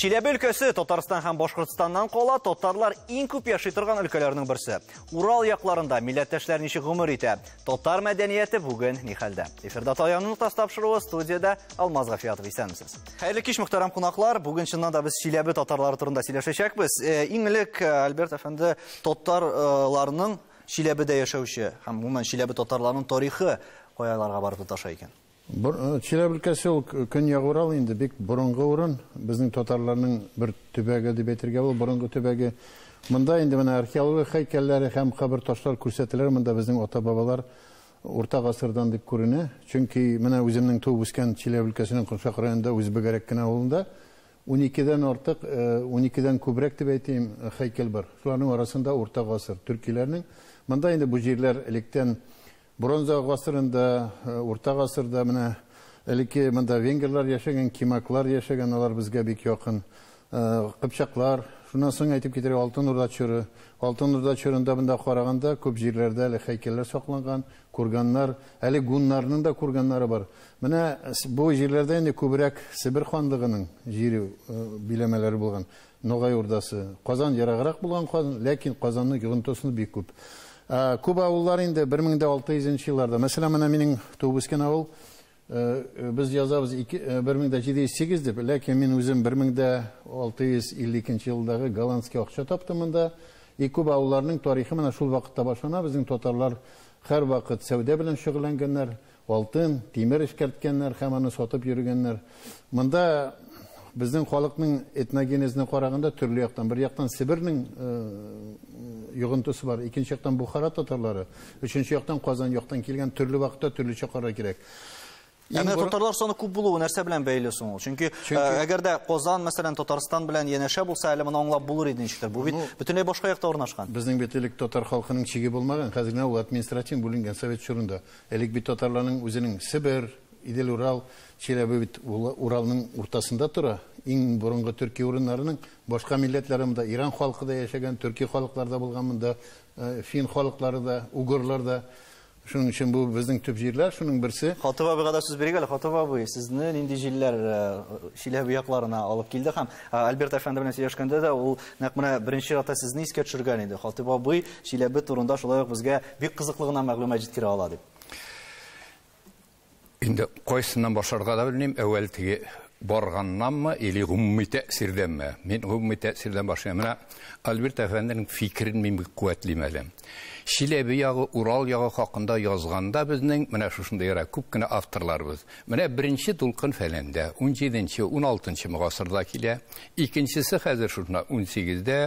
Чиләбе өлкәсе Татарстан һәм Башкортстаннан қола татарлар иң күп яши торган өлкәләрнең берсе. Урал якларында милләттәшләр ничек гомер итә? Татар мәдәнияте бүген ни хәлдә? Эфирда Таянның тас тапшыруы студияда Алмаз Гафиятов исәнмесез. Хәерле кич мөхтәрәм кунаклар. Бүген чыннан да без Чиләбе татарлары турында сөйләшәчәкбез. Э, Иң элек э, Альберт әфәнде татарларның Чиләбедә яшәүче һәм гомумән Чиләбе татарларының тарихы каяларга барып тоташа икән? Чиләбе өлкәсе ул көньяк Урал инде бик борынгы урын. Безнең татарларның бер төбәге дип әйтергә була, борынгы төбәге. Монда инде менә археологик һәйкәлләре һәм кабер ташлар күрсәтеләр. Монда безнең ата-бабалар урта гасырдан дип күренә. Чөнки менә үземнең туып үскән Чиләбе өлкәсенең Куншак районында үзбегәрәк кенә авылында 12-дән артык, 12-дән күбрәк дип әйтим, һәйкәл бар. Шуларның арасында урта гасыр төркиләрнең. Монда инде бу җирләр электән бронза ғасырында урта ғасырда менә элекке мында венгрлар яшәгән кимаклар яшәгән алар безгә бик якын кыпчаклар шуннан соң әйтеп китәргә алтын урда чоры. Алтын урда чорында монда караганда күп җирләрдә әле һәйкәлләр сакланган курганнар әле гуннарның да курганнары бар. Менә бу җирләрдә инде күбрәк себер ханлыгының җире биләмәләре булган ногай урдасы казан ераграк булган ләкин казанның йогынтысында бик күп күп ауыллар инде 1600 елларда мәсәлән менә минең туып үскән авыл без язабыз 1708 дип ләкин мин үзем 1652 елдагы голландский акча таптым монда. И авылларның тарихы менә шул вакытта башлана. Безнең татарлар һәр вакыт сәүдә белән шөгыльләнгәннәр алтын тимер эшкәрткәннәр һәм аны сатып йөргәннәр. Монда безнең халыкның этногенезіне караганда төрле яктан бер яктан сибирнең йогынтысы бар икенче яктан бухара татарлары өченче яктан казан яктан килгән төрле вакытта төрлечә карар кирәк Әмә татарлар саны күп булуы нәрсә белән бәйле соң? Чөнки әгәр дә Казан, мәсәлән, Татарстан белән янәшә булса, әле моны аңлап булыр иде ничектер. Бу бит бөтенләй башка якта урнашкан. Безнең бит элек татар халкының чиге булмаган, хәзер ул административ бүленгән совет чорында. Элек бит татарларның үзенең Сибир, Идел Урал, Чиләбе бит Уралның уртасында тора. Иң борынгы төрки урыннарының башка милләтләре монда Иран халкы да яшәгән, төрки халыклар да фин халыклары да, угырлар да. Шуның өчен бу безнең төп җирләр, шуның берсе. Хатып абыйга да сүз бирик әле. Хатып абый, сезне нинди якларына алып килде һәм Альберт әфәнде белән сөйләшкәндә дә ул нәкъ менә беренче рата сезне искә төшергән иде. Хатып абый Чиләбе турында шулай ук безгә бик кызыклы гына мәгълүмат. Инде кайсыннан башарга да белмим, әүвәл теге барганнанмы или гомуми тәэсирдәнме? Мин гомуми тәэсирдән башлыйм. Менә Альберт әфәнденең фикерен мин куәтлим. Шиләбе ягы, Урал ягы хакында язганда безнең менә шушында яра күп кенә авторларыбыз. Менә беренче тулкын фәләндә 17-нче, 16-нчы гасырда килә. Икенчесе хәзер шуна 18-дә,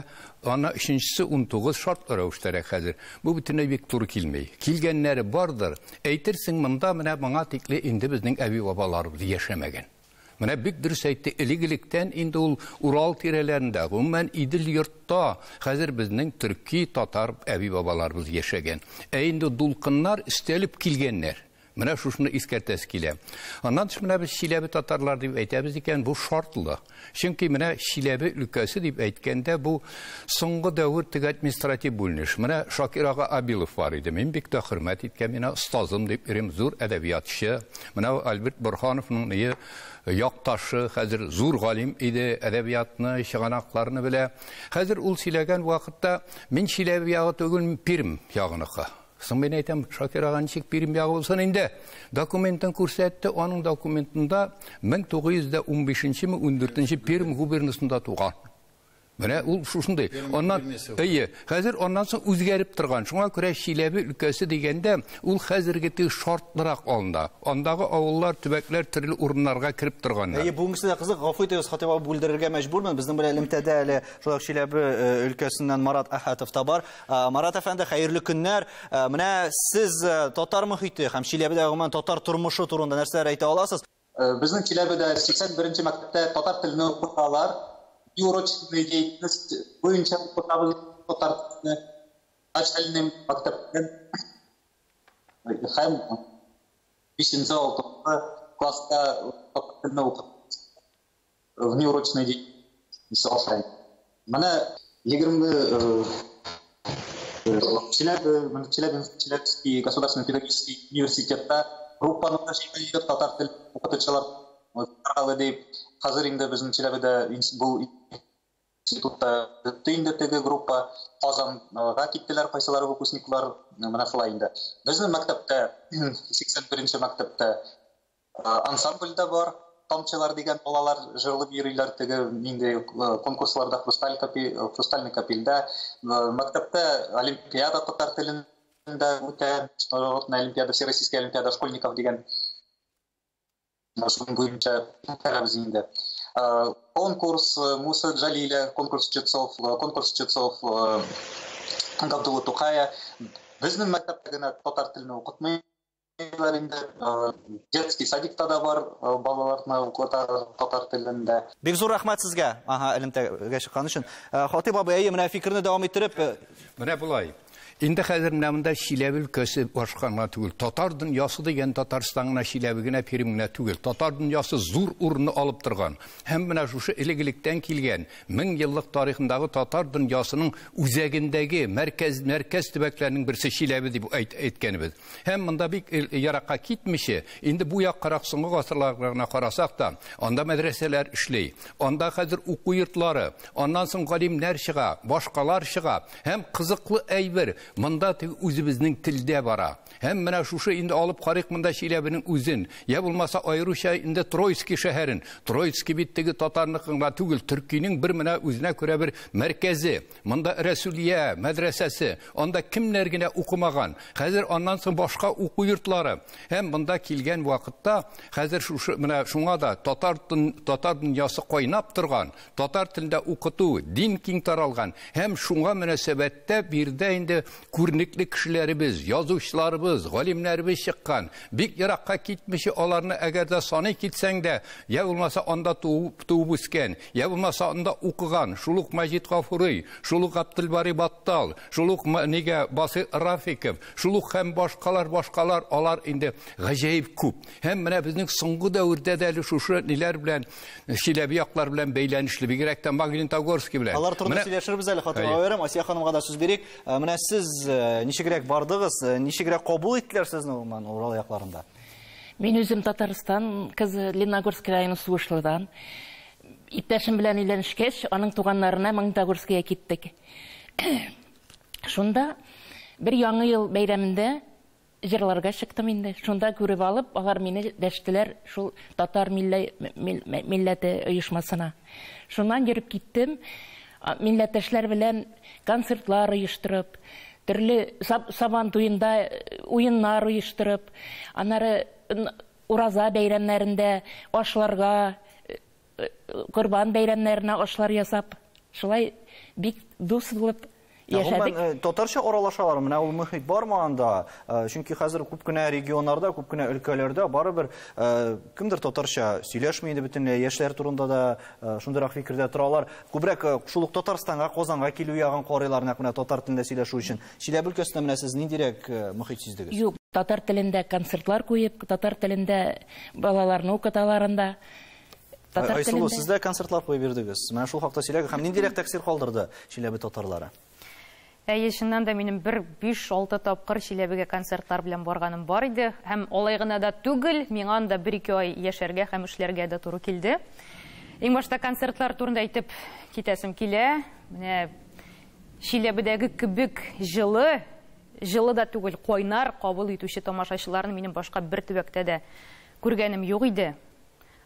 ана өченчесе 19 шарт рәвештәрәк хәзер. Бу бөтенләй бик туры килмәй. Килгәннәре бардыр. Әйтерсең монда менә моңа тикле инде безнең әби бабаларыбыз. Менә бик дөрес әйтте, элек-электән инде ул Урал тирәләрендә, гомумән Идел йортта хәзер безнең төрки, татар әби бабаларыбыз яшәгән. Ә инде дулкыннар истәлеп килгәннәр. Менә шушыны искәртәс килә. Аннан тыш менә без Чиләбе татарлар дип әйтәбез икән, бу шартлы. Чөнки менә Чиләбе өлкәсе дип әйткәндә бу соңгы дәвер теге административ бүленеш. Менә Шакир ага Абилов бар иде. Мин бик тә хөрмәт иткән, менә остазым дип ирем зур әдәбиятчы. Менә Альберт Бурхановның ние якташы, хәзер зур галим иде, әдәбиятны, чыганакларны белә. Хәзер ул сөйләгән вакытта мин Чиләбе ягы түгел, Пирм ягыныкы. Соң мен әйтәм, Шакир ягы булсын инде. Документын күрсәтте, аның документында 1915-ми, 14-нче Пирим губернасында туган. Менә ул шушындай. Оннан, әйе, хәзер оннан соң үзгәреп торган. Шуңа күрә Шиләбе өлкәсе дигәндә, ул хәзерге тиң шартлырак алында. Андагы авыллар, төбәкләр төрле урыннарга кирип торганнар. Әйе, буңгысы да кызык. Гафу итегез, Хатиба бүлдерергә мәҗбүрмен. Безнең белән элемтәдә әле шулай Шиләбе өлкәсеннән Марат Әхәтов та бар. Марат әфәнде, хәерле көннәр. Менә сез татар мөхите һәм Шиләбедә гомумән татар тормышы турында нәрсәләр әйтә аласыз? Безнең Шиләбедә 81 мәктәптә татар телене укыталар юрочный деятельность укытабыз татарчаны начальный мактаптан һәм бишенче алтынчы класста телене укытабыз внеурочный деятельность ашай менә егерме Челябі, Челябинский государственный педагогический университетта группаны татар тілін оқытушылар қазір инде біздің челябіде бұл институтта өтті инде теге группа қазанға киттилер кайсылары выпускниклар мына шулай инде біздің мектепте сексен бірінші мектепте ансамбль да бар тамчылар деген балалар жырылып йөриләр теге нинди конкурсларда хрустальный капельда мектепте олимпиада татар телендә үтә олимпиада всероссийская олимпиада школьников деген шуның буенча үткәрәбез инде конкурс Муса Джалиля, конкурс чтецов, конкурс чтецов Габдулла Тукая. Біздің мәктәптә генә татар телен укытмыйлар инде. Детский садикта да бар балаларны укыталар татар телендә. Бик зур рәхмәт сезгә. Аха, элемтәгә чыккан өчен. Хатип абый, әйе, менә фикерне дәвам иттереп, Менә булай. Инде хәзер менә монда Шиләбе өлкәсе башкарына түгел, татар дөньясы дигән Татарстан гына Шиләбе генә генә түгел, татар дөньясы зур урынны алып торган. Һәм менә шушы элегилектән килгән 1000 еллык тарихындагы татар дөньясының үзәгендәге мәркәз мәркәз төбәкләренең берсе Шиләбе дип әйт, әйткәнбез. Һәм монда бик яракка китмичә, инде бу як карак соңгы гасырларына карасак та, анда мәдрәсәләр эшли. Анда хәзер уку йортлары, аннан соң галимнәр чыга, башкалар чыга. Һәм кызыклы әйбер, Монда үзебезнең телдә бара. Һәм менә шушы инде алып карыйк монда Шиләбенең үзен, я булмаса аеруча инде Троицкий шәһәрен. Троицкий биттеге татарныкыңга түгел, Төркинең бер менә үзенә күрә бер мәркәзе. Монда Рәсүлия мәдрәсәсе, анда кемнәр генә укымаган. Хәзер аннан соң башка уку йортлары. Һәм монда килгән вакытта хәзер шушы менә шуңа да татар татар дөньясы кайнап торган. Татар телендә укыту, дин киң таралган. Һәм шуңа мөнәсәбәттә бирдә инде күренекле кешеләребез, язучыларыбыз, галимнәребез чыккан. Бик яракка китмичә аларны әгәр дә саны китсәң дә, я булмаса анда туып үскән, я булмаса анда укыган, шулук Мәҗит Гафури, шулук Абдулбари Баттал, шулук нигә Баси Рафиков, шулук һәм башкалар башкалар алар инде гаҗәеп күп. Һәм менә безнең соңгы дәврдә дә әле шушы ниләр белән Шиләби яклар белән бәйләнешле, бигрәк тә Магнитогорский белән. Алар турында сөйләшербез әле, верәм. Асия ханымга да сүз бирик. Менә сез ничегрәк бардыгыз, ничегрәк кабул иттеләр сезне Урал якларында? Мин үзем Татарстан, кызы Леногорск районы Суышлыдан. Иптәшем белән өйләнешкәч, аның туганнарына Магнитогорская киттек. Шунда бер яңы ел бәйрәмендә җырларга чыктым инде. Шунда күреп алып, алар мине дәштеләр шул татар милләте оешмасына. Шуннан йөреп киттем. Милләттәшләр белән концертлар оештырып, төрле сабан туенда уеннар оештырып, анары ураза бәйрәмнәрендә ашларга, корбан бәйрәмнәренә ашлар ясап, шулай бик дус булып яшәдек. Татарча аралашалар, менә ул мөхит бармы анда? Чөнки хәзер күп кенә регионнарда, күп кенә өлкәләрдә барыбер кемдер татарча сөйләшми инде бөтенләй яшьләр турында да шундыйрак фикердә торалар. Күбрәк шул ук Татарстанга, Казанга килү ягын карыйлар, нәкъ менә татар телендә сөйләшү өчен. Чиләбе өлкәсендә менә сез ниндирәк мөхит сиздегез? Юк, татар телендә концертлар куеп, татар телендә балаларны укыталар анда. Айсылу, сез дә концертлар куеп бирдегез. Менә шул хакта сөйләгез. Һәм ниндирәк тәэсир калдырды Чиләбе татарлары? Әйе, чыннан да минем бер 5-6 тапкыр Чиләбегә концертлар белән барганым бар иде. Һәм алай гына да түгел, миңа анда 1-2 ай яшәргә һәм эшләргә дә туры килде. Иң башта концертлар турында әйтеп китәсем килә. Менә Чиләбедәге кебек жылы, жылы да түгел, кайнар кабул итүче тамашачыларны минем башка бер төбәктә дә күргәнем юк иде.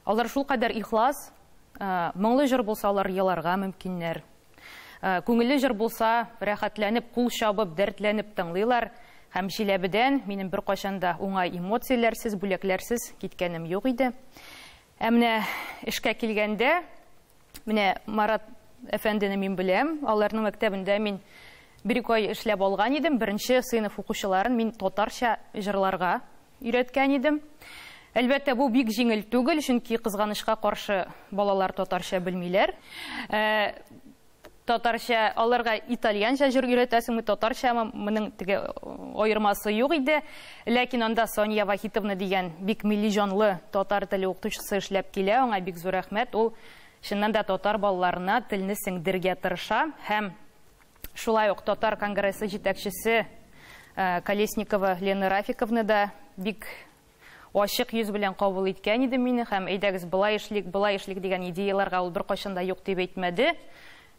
Алар шул кадәр ихлас, моңлы җыр булса алар еларга мөмкиннәр. Күңелле җыр булса, рәхәтләнеп, кул чабып, дәртләнеп тыңлыйлар. Һәм Чиләбедән минем бер кашанда уңай эмоцияләрсез, бүләкләрсез киткәнем юк иде. Ә менә эшкә килгәндә, менә Марат әфәндене мин беләм, аларның мәктәбендә мин бер ай эшләп алган идем. Беренче сыйныф укучыларын мин татарча җырларга өйрәткән идем. Әлбәттә, бу бик җиңел түгел, чөнки кызганычка каршы балалар татарча белмиләр татарча аларга итальянча җыр өйрәтәсеңме татарчамы моның теге аермасы юк иде ләкин анда Соня Вахитовна дигән бик милли җанлы татар теле укытучысы эшләп килә аңа бик зур рәхмәт ул чыннан да татар балаларына телне сеңдергә тырыша һәм шулай ук татар конгрессы җитәкчесе колесникова лена рафиковна да бик ачык йөз белән кабул иткән иде мине һәм әйдәгез былай эшлик, былай эшлик дигән идеяларга ул беркайчан да юк дип әйтмәде.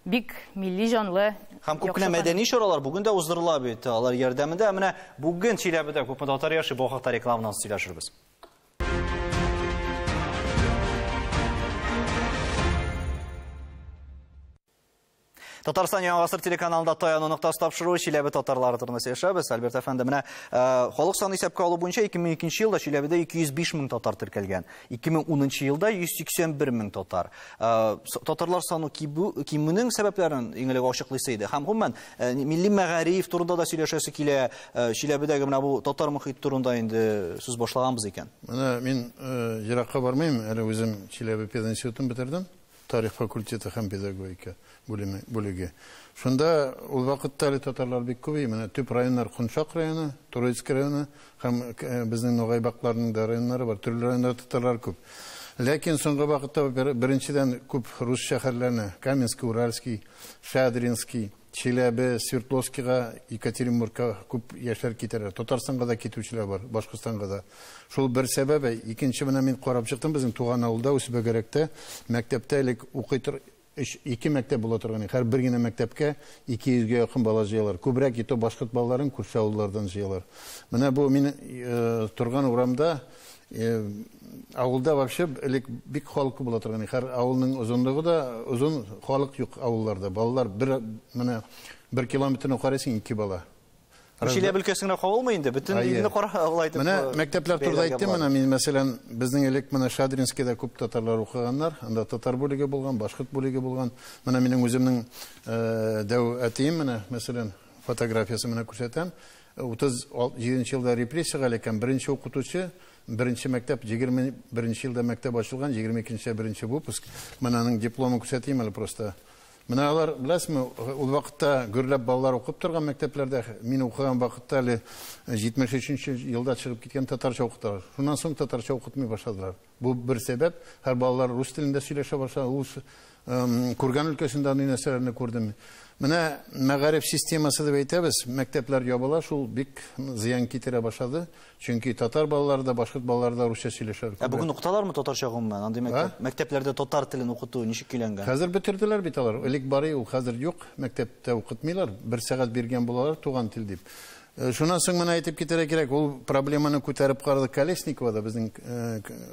Бик милли җанлы. Һәм күп кенә мәдәни чаралар бүген дә уздырыла бит. Алар ярдәмендә менә бүген Чиләбедә күпме татар яши, бу хакта рекламадан сөйләшербез. Татарстан Яңа ғасыр телеканалында Таян нокта тапшыру Чиләбе татарлары турында сөйләшәбез. Альберт әфәнде, менә халык саны исәпкә алу буенча 2002 елда Чиләбедә 205 мең татар теркәлгән. 2010 елда 181 мең татар. Татарлар саны кимүнең сәбәпләрен иң элек ачыклыйсы иде. Һәм гомумән милли мәгариф турында да сөйләшәсе килә. Чиләбедәге менә бу татар мөхит турында инде сүз башлаганбыз икән. Менә мин еракка бармыйм, әле үзем Чиләбе пединститутын бетердем. Тарих факультеты һәм педагогика бүлеге. Шунда ул вакытта әле татарлар бик күп, менә төп районнар Куншак районы, Турецк районы һәм безнең Ногайбакларның да районнары бар, төрле районнар татарлар күп. Ләкин соңгы вакытта беренчедән күп рус шәһәрләренә, Каменский, Уральский, Шадринский, Чиләбе, Свердловскийга, Екатеринбургка күп яшьләр китәләр. Татарстанга да китүчеләр бар, Башкортстанга да. Шул бер сәбәбе, икенче менә мин карап чыктым безнең туган авылда, Үсбәгәрәктә, мәктәптә элек укый ике мәктәп була торган һәр бер генә мәктәпкә 200гә якын бала җыялар күбрәк ито башкорт балаларын күрше авыллардан җыялар менә бу мин э, торган урамда э, авылда вообще элек бик халкы була торган һәр авылның озынлыгы да озын халык юк авылларда балалар бер менә бер километрны карайсың ике бала Шилә өлкәсенә кабылмый инде, бөтен илне кара алайтып. Менә мәктәпләр турында әйттем, менә мин мәсәлән безнең элек менә Шадринскийда күп татарлар укыганнар, анда татар бүлеге булган, башкорт бүлеге булган. Менә минем үземнең дәү әтием менә мәсәлән фотографиясы менә күрсәтәм. 37 елда репрессиягә эләккән беренче укытучы, беренче мәктәп 21 елда мәктәп ачылган, 22 беренче выпуск. Менә аның дипломын күрсәтим әле просто. Алар, беләсезме, ул вакытта гөрләп балалар укып торган мәктәпләрдә, мин укыган вакытта әле 73 елда чыгып киткән татарча укыталар. Шуннан соң татарча укытмый башладылар. Бу бер сәбәп, һәр балалар рус телендә сөйләшә башлады. Ул күргән өлкәсендә аны нәрсәләрне Менә мәгариф системасы дип әйтәбез, мәктәпләр ябыла, шул бик зыян китерә башлады. Чөнки татар балалары да, башкорт балалары да русча сөйләшәләр. Ә бүген укыталармы татарча гомумән? Андый мәктәп, мәктәпләрдә татар телен укыту ничек киләнгән? Хәзер бетерделәр бит алар. Элек бары ул хәзер юк, мәктәптә укытмыйлар. Бер сәгать биргән булалар туган тел дип. Шуннан соң менә әйтеп китәргә кирәк, ул проблеманы күтәреп карды Колесникова да безнең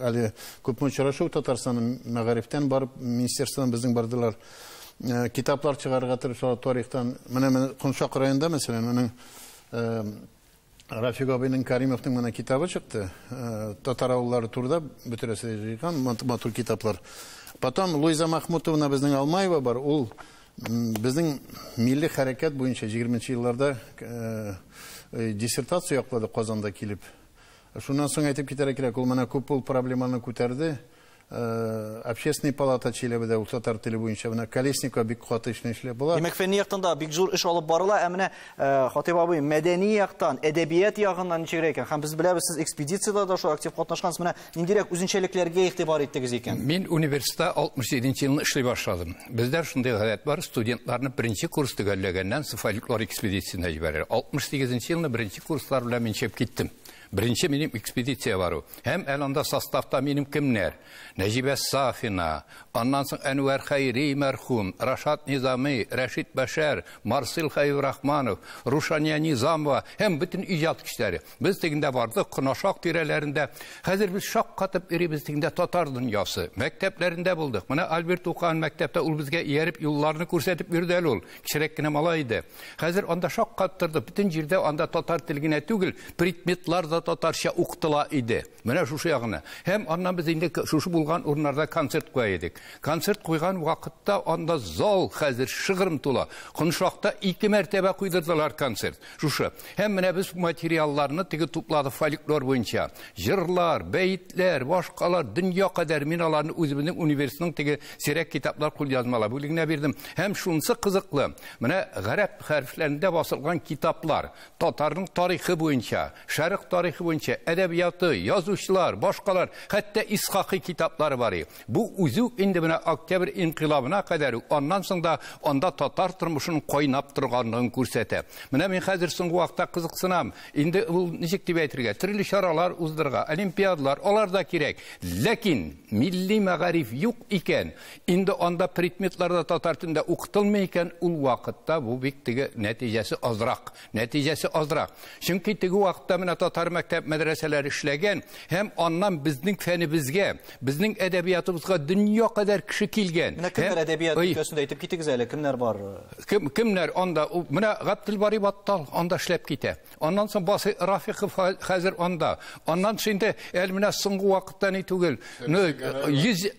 әле күпме очрашу Татарстан мәгарифтән барып министерстводан безнең бардылар. Китаплар чыгарырга тырышалар тарихтан. Менә мен Куншак районында мәсәлән, аның Рафик абыйның Каримовның менә китабы чыкты. Татар авыллары турында бөтөрәсе җыйган матур китаплар. Потом Луиза Махмутовна безнең Алмаева бар. Ул безнең милли хәрәкәт буенча 20 елларда диссертация яклады Казанда килеп. Шуннан соң әйтеп китәргә кирәк, ул менә күп ул проблеманы күтәрде. Э, общественный палата Чиләбедә ул татар теле буенча менә Колесникова бик каты эшне эшләп була. Димәк, фәнни яктан да бик зур эш алып барыла, ә менә э, Хатип абый мәдәни яктан, әдәбият ягыннан ничегрәк икән? Һәм без беләбез, сез экспедициядә дә шул актив катнашкансыз. Менә ниндирәк үзенчәлекләргә игътибар иттегез икән? Мин университетта 67 елны эшли башладым. Бездә шундый гадәт бар, студентларны беренче курс төгәлләгәннән фольклор экспедициясенә җибәрәләр. 68 елны беренче курслар белән мин чыгып киттем. Бірінші менің экспедиция бару. Һәм әланда составта менің кімнер? Нәжибә Сафина, аннан соң Әнвәр Хайри мәрхум, Рашат Низами, Рәшид Бәшәр, Марсил Хайрахманов, Рушания Низамова, һәм бөтен иҗат кешеләре. Без тегендә бардык, Кунашак тирәләрендә. Хәзер без шак катып ирибез тегендә татар дөньясы. Мәктәпләрендә булдык. Менә Альберт Укан мәктәптә ул безгә ияреп юлларны күрсәтеп бирде әле ул. Кичерәк кенә малай иде. Хәзер анда шак каттырды. Бөтен җирдә анда татар теле түгел, предметлар да татарча укытыла иде. Менә шушы ягына. Һәм аннан без инде шушы булган урыннарда концерт куя идек. Концерт куйган вакытта анда зал хәзер шыгырым тула. Куншакта ике мәртәбә куйдырдылар концерт. Шушы. Һәм менә без материалларны теге туплады фольклор буенча. Җырлар, бәйтләр, башкалар дөнья кадәр мин аларны үзебезнең университетның теге сирәк китаплар кулъязмалар бүлегенә бирдем. Һәм шунысы кызыклы. Менә гарәп хәрефләрендә басылган китаплар татарның тарихы буенча, шәрык язучылар, башкалар, хәтта Исхакый китап китаплары бар. Бу үзү инде менә октябрь инкыйлабына кадәр аннан соң да анда татар тормышын кайнап торганлыгын күрсәтә. Менә мин хәзер соңгы вакытта кызыксынам. Инде ул ничек дип әйтергә, төрле чаралар уздырга, олимпиадалар, алар да кирәк. Ләкин милли мәгариф юк икән. Инде анда предметларда татар укытылмый икән, ул вакытта бу бик теге нәтиҗәсе азрак. Нәтиҗәсе азрак. Чөнки теге вакытта менә татар мәктәп мәдрәсәләре эшләгән һәм аннан безнең фәнебезгә, безнең әдәбиятыбызга дөнья кадәр кеше килгән. Менә кемнәр әдәбият өлкәсендә әйтеп китегез әле, кемнәр бар? Кем, кемнәр анда? Менә Габделбари Баттал анда эшләп китә. Аннан соң Басы Рафиков хә- хәзер анда. Аннан соң инде әле менә соңгы вакытта ни түгел. Ну, 100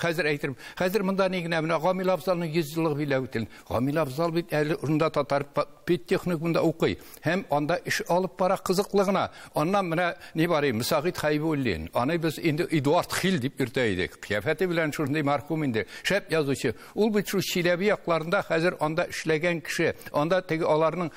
хәзер әйтер. Хәзер монда ни генә менә Гамил Абзалның 100 еллык биләү ителен. Гамил Абзал бит әле урында татар педтехникумда укый. Һәм анда эш алып бара кызыклы гына. Аннан менә ни бар инде Мусагид Хайбуллин. Аны без инде Эдуард Хил дип йөртә идек. Кыяфәте белән шундый мархум инде. Шәп язучы. Ул бит шу Чиләбе якларында хәзер анда эшләгән кеше. Анда теге аларның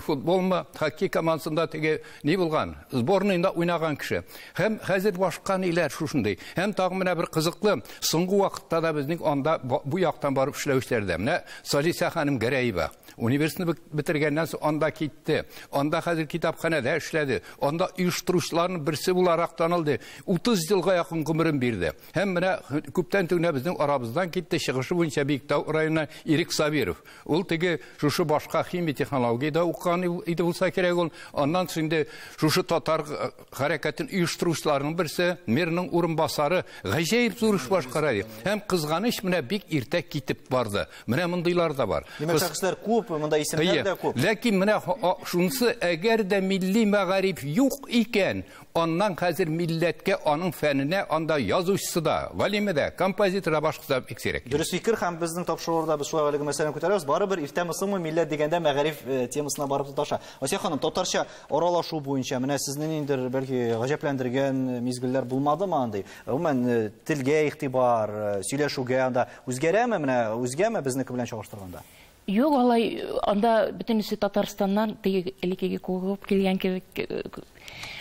футболмы, хоккей командасында теге ни булган? Сборныйда уйнаган кеше. Һәм хәзер башка ниләр шушындый. Һәм тагы менә бер кызыклы соңгы вакытта да безнең анда ба- бу яктан барып эшләүчеләрдә. Менә Салиса ханым Гәрәева университетны бит- бетергәннән соң анда китте. Анда хәзер китапханәдә эшләде. Анда оештыручыларның берсе буларак танылды. 30 елга якын гомерен бирде. Һәм менә күптән түгел безнең арабыздан китте чыгышы буенча Биектау районына Ирек Сабиров. Ул теге шушы башка химия технологияда укыган иде булса кирәк ул. Аннан соң инде шушы татар э, хәрәкәтен оештыручыларның берсе, мерның урынбасары гаҗәеп зур эш башкара. Һәм кызганыч менә бик иртә китеп барды. Менә мондыйлар да бар. Димәк, Кыз- шәхесләр күп, монда исемнәр дә күп. Ләкин менә хо- а- шунысы әгәр дә милли мәгариф юк икән, аннан хәзер милләткә, аның фәненә анда язучысы да, галиме дә, композитор да башкасы да бик сирәк. Дөрес фикер һәм безнең тапшыруларда без шулай әлеге мәсьәләне күтәрәбез. Барыбер иртәме соңмы милләт дигәндә мәгариф э, темасына барып тоташа. Асия ханым, татарча аралашу буенча менә сезне ниндидер бәлки гаҗәпләндергән мизгелләр булмадымы андый? Гомумән э, телгә игътибар, э, сөйләшүгә анда үзгәрәме менә үзгәме безнеке белән чагыштырганда? Юк, алай анда бөтенесе Татарстаннан теге элекеге куып килгән кебек э,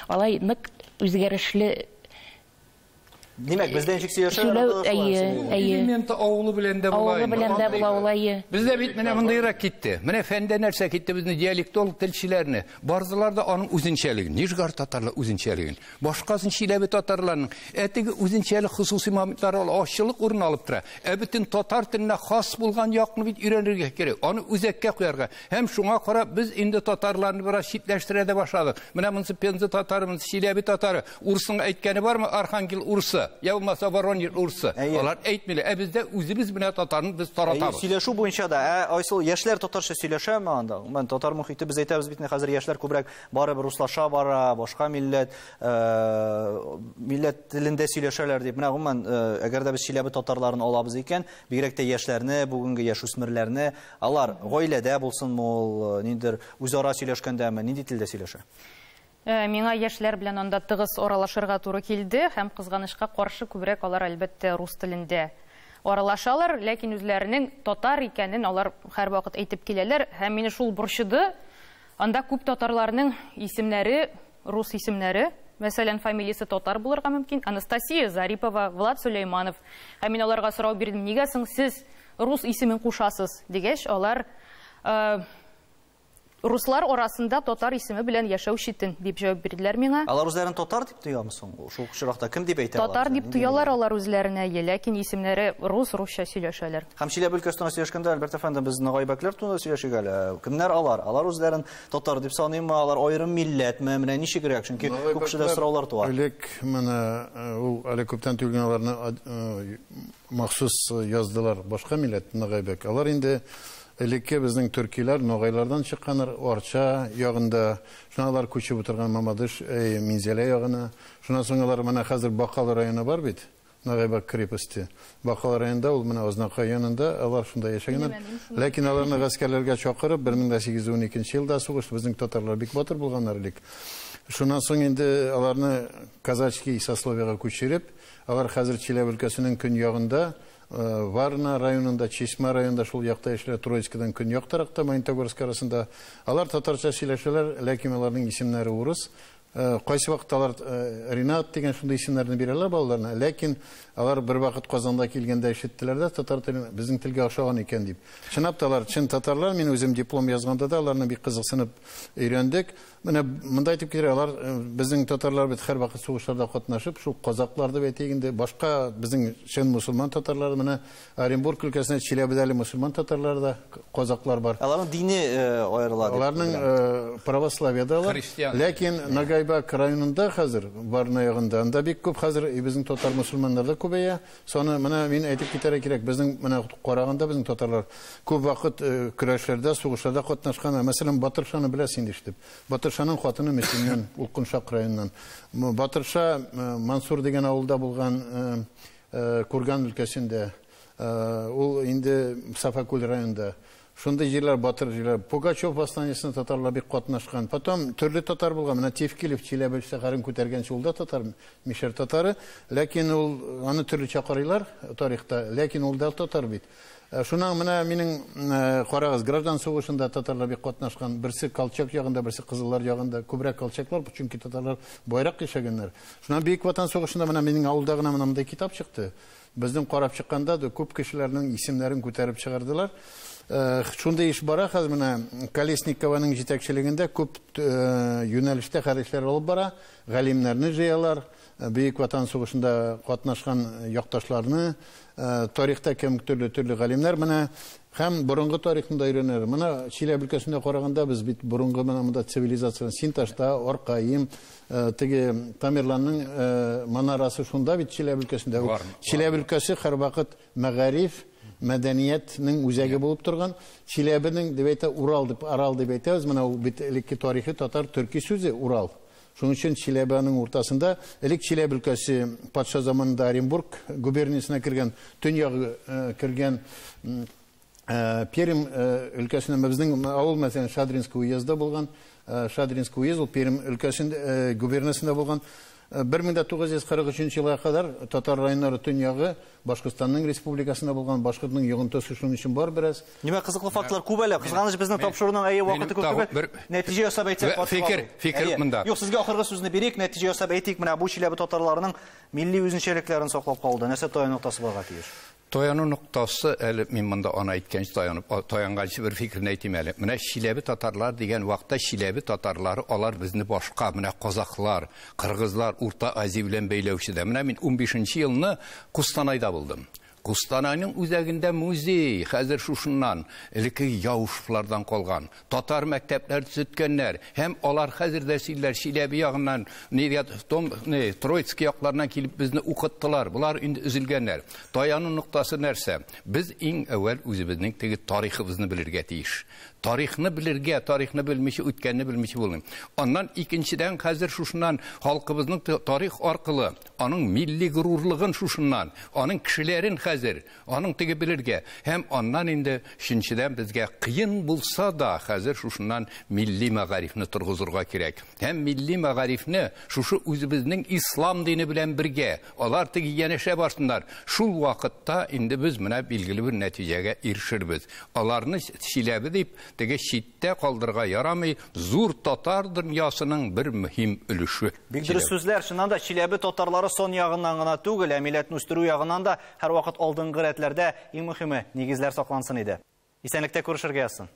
алай нык үзгәрешле Димәк, бездә ничек сөйләшә? әйе, әйе. Элементы авылы белән дә була. Авылы белән дә була улайы. Бездә бит менә мондайрак китте. Менә фәндә нәрсә китте безне диалектолог телчеләрне. Барзылар да аның үзенчәлеген, Нижгар татарлар үзенчәлеген. Башкасын Чиләбе татарларның әтеге үзенчәлек хусусый моментлар ул ашчылык урын алып тора. Ә бөтен татар теленә хас булган якны бит өйрәнергә кирәк. Аны үзәккә куярга. Һәм шуңа карап без инде татарларны бераз читләштерә дә башладык. Менә монсы Пенза татары, монсы Чиләбе татары. Урысның әйткәне бармы? Архангел урысы. Я булмаса Воронеж урысы. Әйе. Алар әйтмиләр. Ә бездә үзебез менә татарны без таратабыз. сөйләшү буенча да, ә, Айсыл, яшьләр татарча сөйләшәме анда? Мен татар мөхите без әйтәбез бит, хәзер яшьләр күбрәк барыбер руслаша бара, башка милләт, милләт телендә сөйләшәләр дип. Менә гомумән, әгәр дә без Чиләбе татарларын алабыз икән, бигрәк тә яшьләрне, бүгенге яшүсмерләрне, алар гаиләдә булсынмы ул, ниндидер үзара сөйләшкәндәме, нинди телдә сөйләшә? Ә, Миңа яшьләр белән анда тыгыз аралашырга туры килде һәм кызганычка каршы күбрәк алар әлбәттә рус телендә аралашалар, ләкин үзләренең татар икәнен алар һәрвакыт әйтеп киләләр һәм мине шул борчыды. Анда күп татарларның исемнәре рус исемнәре, мәсәлән, фамилиясе татар булырга мөмкин. Анастасия Зарипова, Влад Сулейманов. Һәм мин аларга сорау бирдем, нигә соң сез рус исемен кушасыз дигәч, алар э, руслар арасында татар исеме белән яшәү читен дип җавап бирделәр миңа. Алар үзләрен татар дип тоямы соң? Шул очракта кем дип әйтә алар? Татар дип туялар алар үзләренә, ләкин исемнәре рус, русча сөйләшәләр. Һәм Чиләбе өлкәсенә сөйләшкәндә, Альберт әфәнде, без гаибәкләр турында сөйләшик әле. Кемнәр алар? Алар үзләрен татар дип саныймы? Алар аерым милләтме? Менә ничегрәк? Чөнки күп кешедә сораулар туа. Элек менә ул әле күптән түгел аларны ад- махсус яздылар башка милләт нагайбек. Алар инде элекке безнең төркиләр, ногайлардан чыкканнар, Орча ягында, шуналар күчеп утырган Мамадыш, э, Минзәлә ягына. Шуннан соң алар менә хәзер Бакал районы бар бит. Нагайбак крепости. Бакал районында ул менә Ознака янында алар шунда яшәгәннәр. Ләкин аларны гаскәрләргә чакырып 1812 елда сугыш безнең татарлар бик батыр булганнар элек. Шуннан соң инде аларны казачки сословиягә күчереп, алар хәзер Чиләбе өлкәсенең көньягында, Варна районында, Чишмә районында шул якта эшләр, Троицкидан көньяк тарафта, Магнитогорск арасында. Алар татарча сөйләшәләр, ләкин аларның исемнәре урыс. кайсы вакытта алар ринат деген шундай исемнәрне бирәләр балаларына ләкин алар бер вакыт казанда килгәндә ишеттеләр дә татар телен безнең телгә охшаган икән дип чынлап та алар чын татарлар мин үзем диплом язганда да аларны бик кызыксынып өйрәндек монда әйтеп китәр алар безнең татарлар бит һәр вакыт сугышларда катнашып шул казаклар дип әйтик инде. Башка безнең чын мусулман татарлар менә оренбург өлкәсенә чиләбедә әле мусулман татарлар да казаклар бар. Аларның дине аерыла. аларның православиядалар Христиан. ләкин нагайбак районында хәзер барна ягында анда бик күп хәзер безнең татар мусулманнар да күбәя соны менә мин әйтеп китәргә кирәк безнең менә караганда безнең татарлар күп вакыт көрәшләрдә сугышларда катнашкан. Мәсәлән батыршаны беләсез инде ишетеп батыршаның хатыны мөселман ул куншак районыннан М- батырша мансур деген авылда булган э, курган өлкәсендә Э, ул инде сафакүл районында. Шундай жерлер батыр жерлер. Пугачев восстаниесына татарлар катнашкан потом төрле татар булган менә тевкилев чиләбе шәһәрен күтәргәнче ул да татар мишәр татары. Ләкин ул аны төрлечә карыйлар тарихта. Ләкин ул да татар бит. Э, шуннан менә минем э, карагыз граждан сугышында татарлар бик катнашкан. Берсе колчак ягында берсе кызыллар ягында. Күбрәк колчаклар чөнки татарлар байрак яшәгәннәр. Шуннан бөек ватан сугышында менә минең авылда гына менә мондай китап чыкты. Безнең карап чыкканда да күп кешеләрнең исемнәрен күтәреп чыгардылар. Э, шундай иш бара хәзер менә колесникованың күп э, юнәлештә хәрәкәтләр алып бара. Җыялар. Э, бөек ватан сугышында катнашкан якташларны э, тарихта кем төрле төрле галимнәр менә һәм борынгы тарихны да өйрәнәләр менә чиләбе өлкәсендә караганда без бит борынгы менә монда цивилизация синташта аркаим э, теге тамерланның э, манарасы шунда бит Ул Бар. чиләбе өлкәсе һәрвакыт мәгариф мәдәниятнең үзәге булып торган чиләбенең дип әйтә урал дип арал дип әйтәбез. Менә ул бит элекке тарихи татар төрки сүзе урал. Шуның өчен чиләбеның уртасында элек чиләбе өлкәсе патша заманында оренбург губерниясына кергән төньягы э, кергән м, Э, Пермь э, өлкәсенә безнең авыл мәсәлән Шадринский уездда булган. Э, Шадринский уезд өлкәсендә э, губернасында булган. Э, 1943 елга кадәр татар районнары төньягы Башкортстанның республикасында булган Башкортның йогынтысы шуның өчен бар бераз. Нимә кызыклы фактлар күп әле. Кызганыч безнең тапшыруның әйе түгел. бер- Нәтиҗә ясап әйтсәк, Вә- катык фикер- фикер монда. Юк, сезгә ахыргы сүзне бирик, нәтиҗә ясап әйтик, менә бу Чиләбе татарларының милли үзенчәлекләрен саклап калды. Нәрсә таян ноктасы булырга тиеш? Тояну ноктасы әле мин монда аны әйткәнче таянып таянганчы бер фикерне әйтим әле. Менә Шиләбе татарлар дигән вакытта Шиләбе татарлары алар безне башка, менә казаклар, кыргызлар, Урта Азия белән бәйләүчедә. Менә мин 15 елны Кустанайда булдым. Кустанайның үзәгендә музей, хәзер шушыннан элекке яушыклардан калган. Татар мәктәпләр төзеткәннәр. Һәм алар хәзер дә силләр Шиләбе ягыннан, том, не, Троицкий якларыннан килеп безне укыттылар. Булар инде üzелгәннәр. Таяну ноктасы нәрсә? Без иң әүвәл үзебезнең теге. Тарихны белергә, тарихны белмичә үткәнне белмичә булмый. Аннан икенчедән хәзер шушыннан халкыбызның та- тарих аркылы аның милли горурлыгын шушыннан, аның кешеләрен хәзер, аның теге белергә һәм аннан инде өченчедән безгә кыен булса да хәзер шушыннан милли мәгарифне торгызырга кирәк. Һәм милли мәгарифне шушы үзебезнең ислам дине белән бергә алар теге янәшә башыннар. Шул вакытта инде без менә билгеле бер нәтиҗәгә ирешербез. Аларны Шиләбе дип теге читтә калдырга ярамый, зур татар дөньясының бер мөһим өлеше. Бик дөрес сүзләр. Чыннан да Чиләбе татарлары сон ягыннан гына түгел, ә милләтне үстерү ягыннан да һәрвакыт алдынгы рәтләрдә иң мөһиме нигезләр саклансын иде. Исәнлектә күрешергә язсын.